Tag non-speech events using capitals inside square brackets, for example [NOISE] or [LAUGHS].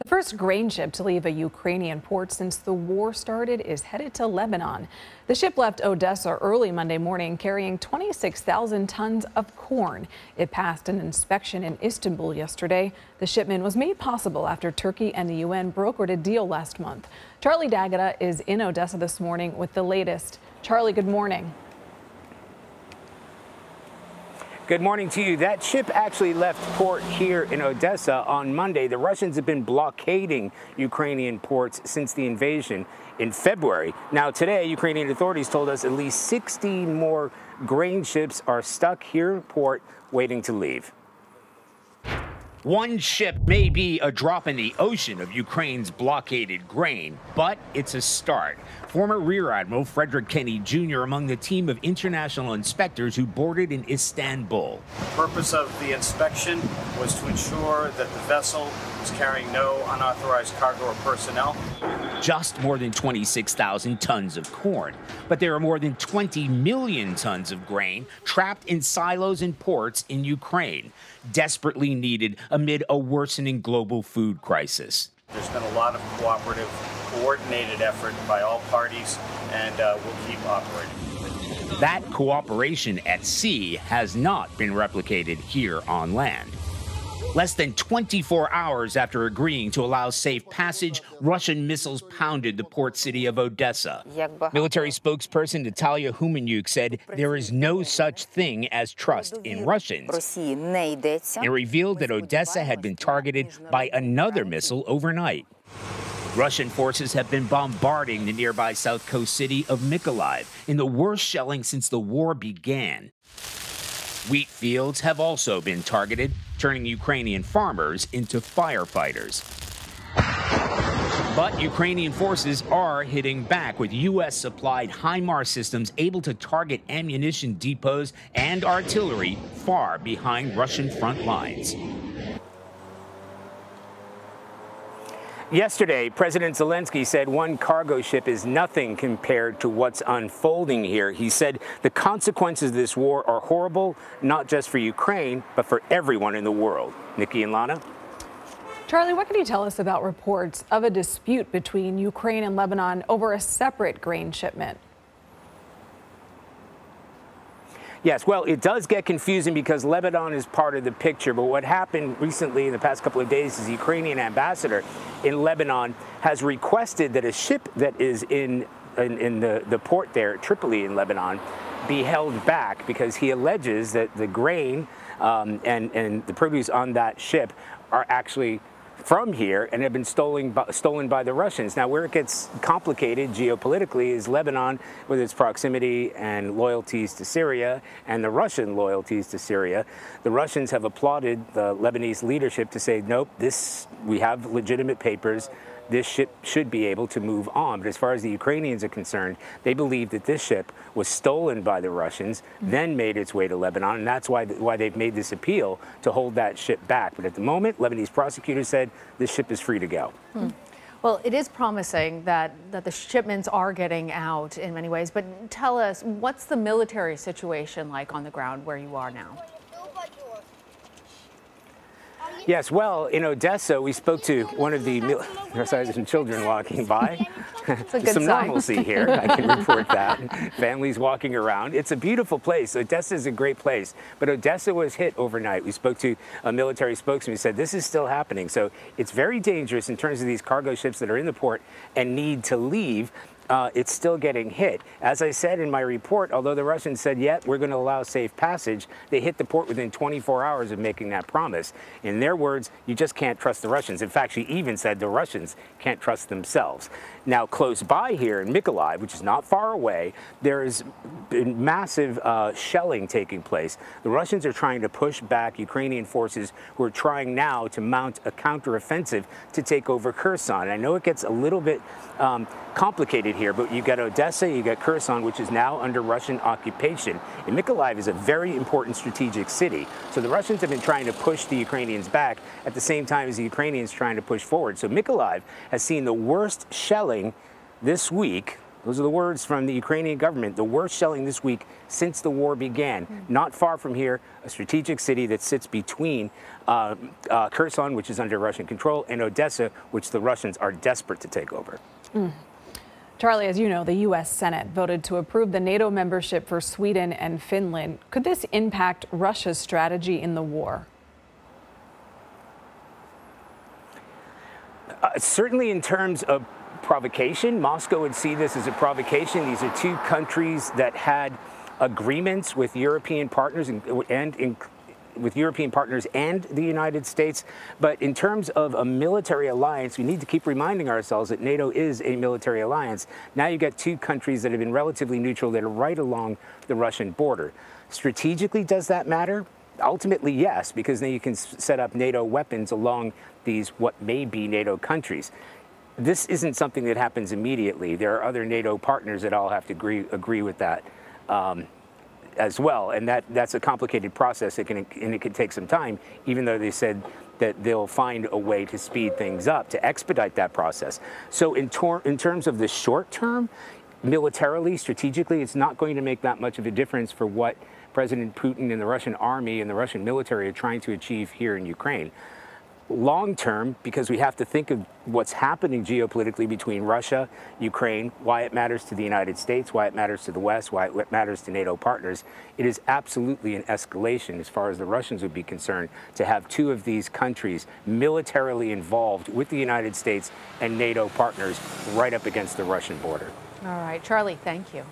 The first grain ship to leave a Ukrainian port since the war started is headed to Lebanon. The ship left Odessa early Monday morning carrying 26,000 tons of corn. It passed an inspection in Istanbul yesterday. The shipment was made possible after Turkey and the UN brokered a deal last month. Charlie D'Agata is in Odessa this morning with the latest. Charlie, good morning. Good morning to you. That ship actually left port here in Odessa on Monday. The Russians have been blockading Ukrainian ports since the invasion in February. Now, today, Ukrainian authorities told us at least 16 more grain ships are stuck here in port waiting to leave. One ship may be a drop in the ocean of Ukraine's blockaded grain, but it's a start. Former Rear Admiral Frederick Kenney Jr. among the team of international inspectors who boarded in Istanbul. The purpose of the inspection was to ensure that the vessel was carrying no unauthorized cargo or personnel. Just more than 26,000 tons of corn, but there are more than 20 million tons of grain trapped in silos and ports in Ukraine, desperately needed amid a worsening global food crisis. There's been a lot of cooperative coordinated effort by all parties, and uh, we'll keep operating. That cooperation at sea has not been replicated here on land. Less than 24 hours after agreeing to allow safe passage, Russian missiles pounded the port city of Odessa. Military spokesperson Natalia Humeniuk said there is no such thing as trust in Russians. It revealed that Odessa had been targeted by another missile overnight. Russian forces have been bombarding the nearby south coast city of Mykolaiv in the worst shelling since the war began. Wheat fields have also been targeted, turning Ukrainian farmers into firefighters. But Ukrainian forces are hitting back with U.S. supplied HIMARS systems able to target ammunition depots and artillery far behind Russian front lines. Yesterday, President Zelensky said one cargo ship is nothing compared to what's unfolding here. He said the consequences of this war are horrible, not just for Ukraine, but for everyone in the world. Nikki and Lana? Charlie, what can you tell us about reports of a dispute between Ukraine and Lebanon over a separate grain shipment? Yes, well, it does get confusing because Lebanon is part of the picture. But what happened recently in the past couple of days is the Ukrainian ambassador in Lebanon has requested that a ship that is in, in, in the, the port there, Tripoli in Lebanon, be held back because he alleges that the grain um, and, and the produce on that ship are actually from here and have been stolen by, stolen by the Russians. Now, where it gets complicated geopolitically is Lebanon, with its proximity and loyalties to Syria, and the Russian loyalties to Syria. The Russians have applauded the Lebanese leadership to say, nope, this we have legitimate papers this ship should be able to move on. But as far as the Ukrainians are concerned, they believe that this ship was stolen by the Russians, mm-hmm. then made its way to Lebanon, and that's why, why they've made this appeal to hold that ship back. But at the moment, Lebanese prosecutors said this ship is free to go. Hmm. Well, it is promising that, that the shipments are getting out in many ways, but tell us, what's the military situation like on the ground where you are now? Yes, well, in Odessa, we spoke to one of the some children walking by. [LAUGHS] Some sign. normalcy here. I can report that. [LAUGHS] Families walking around. It's a beautiful place. Odessa is a great place, but Odessa was hit overnight. We spoke to a military spokesman who said this is still happening. So it's very dangerous in terms of these cargo ships that are in the port and need to leave uh, it's still getting hit. As I said in my report, although the Russians said, yeah, we're going to allow safe passage, they hit the port within 24 hours of making that promise. In their words, you just can't trust the Russians. In fact, she even said the Russians can't trust themselves. Now, close by here in Mykolaiv, which is not far away, there is massive uh, shelling taking place. The Russians are trying to push back Ukrainian forces who are trying now to mount a counteroffensive to take over Kherson. I know it gets a little bit um, complicated here, but you've got Odessa, you've got Kherson, which is now under Russian occupation. And Mykolaiv is a very important strategic city. So the Russians have been trying to push the Ukrainians back at the same time as the Ukrainians trying to push forward. So Mykolaiv has seen the worst shelling this week Those are the words from the Ukrainian government. The worst shelling this week since the war began. Not far from here, a strategic city that sits between uh, uh, Kherson, which is under Russian control, and Odessa, which the Russians are desperate to take over. Charlie, as you know, the U.S. Senate voted to approve the NATO membership for Sweden and Finland. Could this impact Russia's strategy in the war? Uh, certainly, in terms of provocation, Moscow would see this as a provocation. These are two countries that had agreements with European partners and, and with European partners and the United States. But in terms of a military alliance, we need to keep reminding ourselves that NATO is a military alliance. Now you've got two countries that have been relatively neutral that are right along the Russian border. Strategically, does that matter? Ultimately, yes, because then you can set up NATO weapons along these what may be NATO countries. This isn't something that happens immediately. There are other NATO partners that all have to agree agree with that. Um, as well, and that that's a complicated process. It can and it can take some time, even though they said that they'll find a way to speed things up to expedite that process. So in, tor- in terms of the short term, militarily, strategically, it's not going to make that much of a difference for what President Putin and the Russian army and the Russian military are trying to achieve here in Ukraine long term, because we have to think of what's happening geopolitically between Russia, Ukraine, why it matters to the United States, why it matters to the West, why it matters to NATO partners, it is absolutely an escalation as far as the Russians would be concerned to have two of these countries militarily involved with the United States and NATO partners right up against the Russian border. All right, Charlie, thank you.